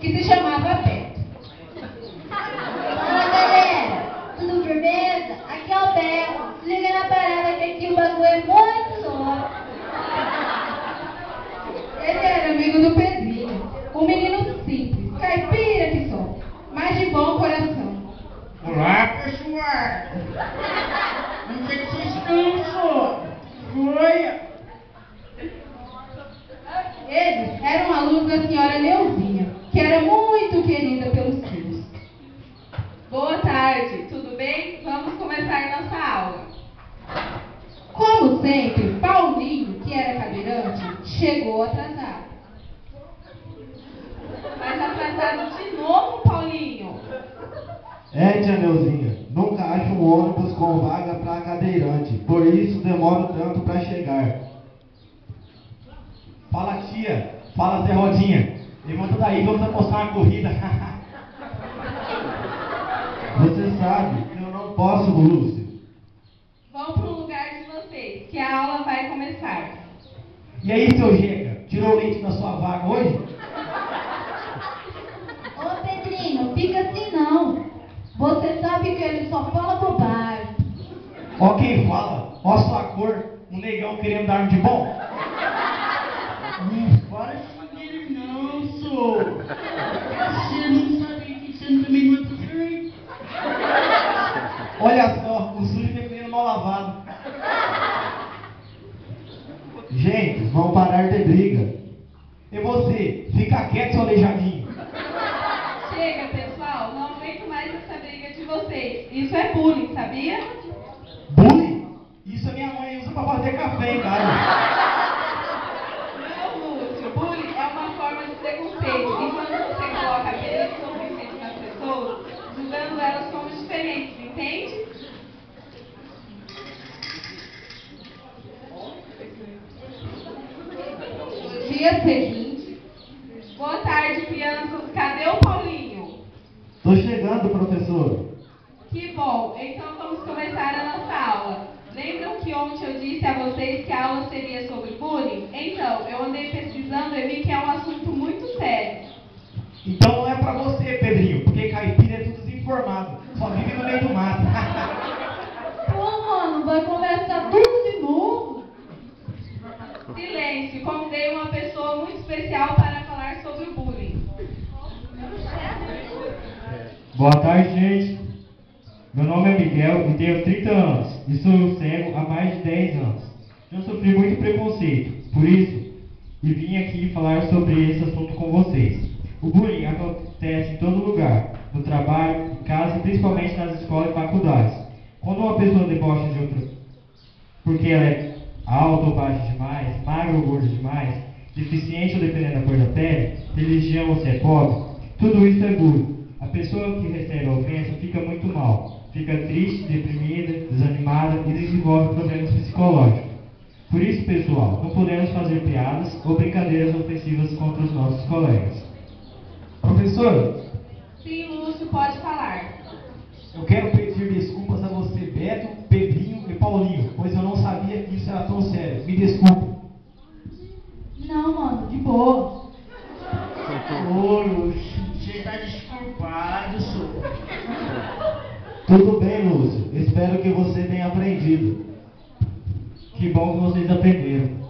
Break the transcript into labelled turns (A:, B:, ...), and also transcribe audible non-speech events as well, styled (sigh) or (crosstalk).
A: que se chamava Beto.
B: Fala galera, tudo firmeza? Aqui é o Beto. Se liga na parada que aqui o bagulho é muito louco.
A: Ele era amigo do Pedrinho, um menino simples, caipira que só, mas de bom coração.
C: Olá, pessoal! Não sei que vocês estão, só. Foi.
A: Eles eram alunos da senhora Neuzinha, que era muito querida pelos filhos.
D: Boa tarde, tudo bem? Vamos começar nossa aula.
A: Como sempre, Paulinho, que era cadeirante, chegou atrasado.
D: Mas atrasado de novo, Paulinho.
E: É, tia Neuzinha, nunca acho um ônibus com vaga para cadeirante, por isso demoro tanto para chegar.
F: Fala tia, fala Zé Rodinha. Levanta daí, vamos apostar uma corrida. (laughs)
E: Você sabe que eu não posso, Lúcio.
D: Vão para o lugar de vocês, que a aula vai começar.
F: e aí, seu Jeca, tirou o leite da sua vaga hoje?
B: Ô Pedrinho, fica assim não. Você sabe que ele só fala bobagem.
F: Ó quem fala, ó sua cor, um negão querendo dar de bom.
C: Não fala isso dele, não, sou. Você não sabe que você não também não é perfeito.
F: O sujo feminino mal lavado.
E: Gente, vão parar de briga.
F: E você, fica quieto, seu aleijadinho.
D: Chega, pessoal, não aguento mais essa briga de vocês. Isso é bullying, sabia?
F: Bullying? Isso a minha mãe usa pra fazer café em casa.
D: Não, Lúcio, bullying é uma forma de preconceito. E quando você coloca apelidos ofensivos nas pessoas, julgando elas como diferentes, entende?
A: No dia seguinte,
D: Boa tarde, crianças. Cadê o Paulinho?
E: Tô chegando, professor.
D: Que bom, então vamos começar a nossa aula. Lembram que ontem eu disse a vocês que a aula seria sobre bullying? Então, eu andei pesquisando e vi que é um assunto muito sério.
F: Então não é pra você, Pedrinho, porque caipira é tudo desinformado. Só vive no meio do mato.
B: Pô, mano, vai começar tudo de novo.
D: Silêncio, convidei uma pessoa muito especial para falar sobre o bullying.
G: Boa tarde, gente. Meu nome é Miguel e tenho 30 anos e sou cego há mais de 10 anos. Já sofri muito preconceito, por isso, e vim aqui falar sobre esse assunto com vocês. O bullying acontece em todo lugar, no trabalho, em casa e principalmente nas escolas e faculdades. Quando uma pessoa debocha de outra porque ela é alta ou baixa demais, magra ou gorda demais, deficiente ou dependendo da cor da pele, religião ou se é pobre, tudo isso é bullying. A pessoa que recebe a ofensa fica muito mal, fica triste, deprimida, desanimada e desenvolve problemas psicológicos. Por isso, pessoal, não podemos fazer piadas ou brincadeiras ofensivas contra os nossos colegas.
F: Professor,
D: Sim, Lúcio, pode falar.
F: eu quero pedir desculpas a você, Beto, Pedrinho e Paulinho, pois eu não sabia que isso era tão sério. Me desculpe.
B: Boa.
C: Ô, Lúcio, você tá desculpado, sou.
E: Tudo bem, Lúcio. Espero que você tenha aprendido.
G: Que bom que vocês aprenderam.